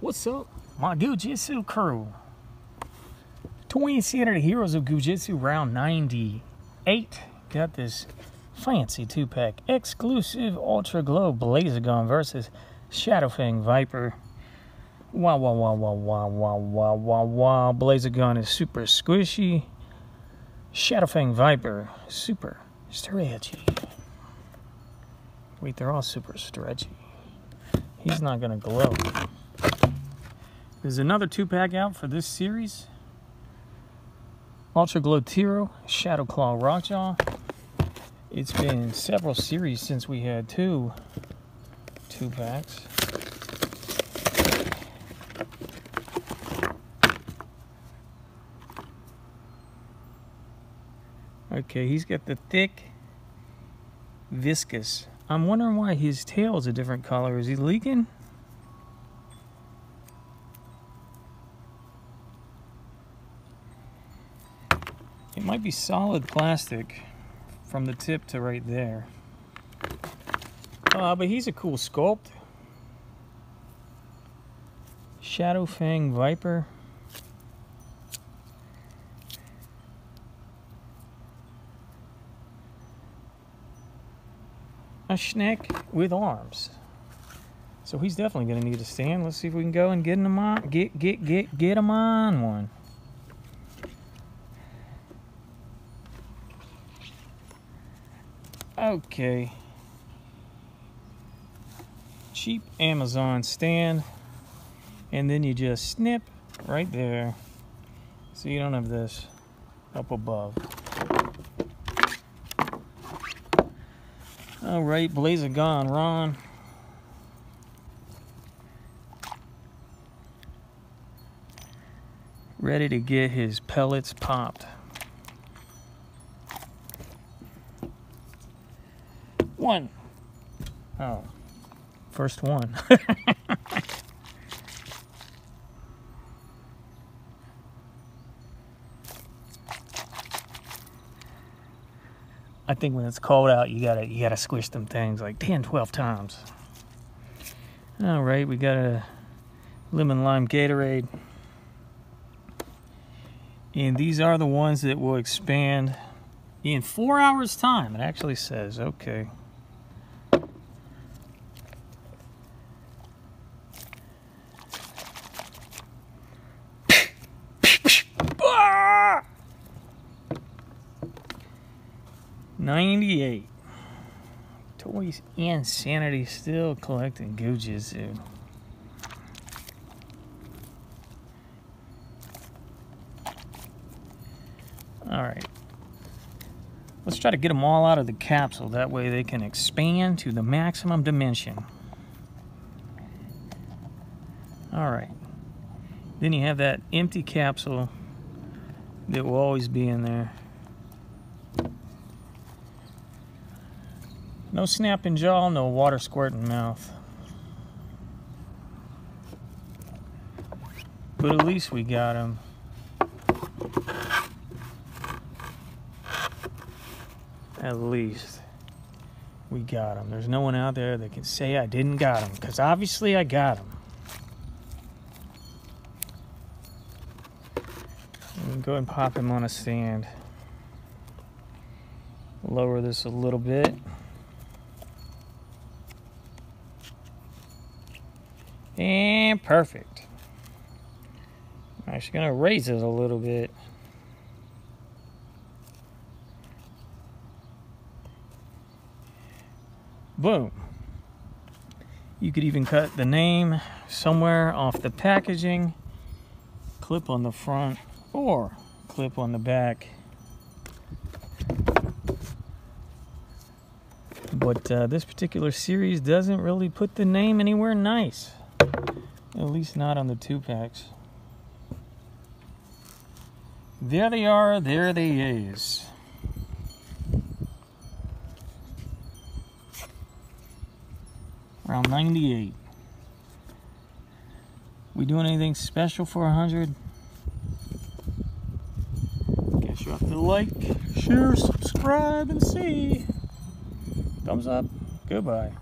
What's up, my Goo Jit Zu crew? Toy Insanity Heroes of Goo Jit Zu round 98. Got this fancy two-pack exclusive Ultra Glow Blazagon versus Shadowfang Viper. Wow, wow, wow, wow, wow, wow, wow, wow, wow. Blazagon is super squishy. Shadowfang Viper, super stretchy. Wait, they're all super stretchy. He's not gonna glow. There's another two-pack out for this series. Ultra Glow Tyro, Shadow Claw Rockjaw. It's been several series since we had two two packs. Okay, he's got the thick, viscous. I'm wondering why his tail is a different color. Is he leaking? It might be solid plastic from the tip to right there. Uh, but he's a cool sculpt. Shadow Fang Viper. A schneck with arms. So he's definitely gonna need a stand. Let's see if we can go and get him on get get get get him on one. Okay. Cheap Amazon stand. And then you just snip right there. So you don't have this up above. All right, Blazagon Ron. Ready to get his pellets popped. One. Oh, first one. I think when it's cold out, you gotta you gotta squish them things like 10, 12 times. All right, we got a lemon lime Gatorade. And these are the ones that will expand in four hours time. It actually says, okay. Ninety-eight. Toys Insanity still collecting Goo Jit Zu. All right. Let's try to get them all out of the capsule. That way they can expand to the maximum dimension. All right. Then you have that empty capsule that will always be in there. No snapping jaw, no water squirting mouth. But at least we got him. At least we got him. There's no one out there that can say I didn't got him, because obviously I got him. Go ahead and pop him on a stand. Lower this a little bit. And perfect. I'm actually gonna raise it a little bit. Boom. You could even cut the name somewhere off the packaging, clip on the front, or clip on the back. But uh, this particular series doesn't really put the name anywhere nice. At least not on the two packs. There they are, there they is. Around 98. We doing anything special for 100? Guess you have to like, share, subscribe, and see. Thumbs up. Goodbye.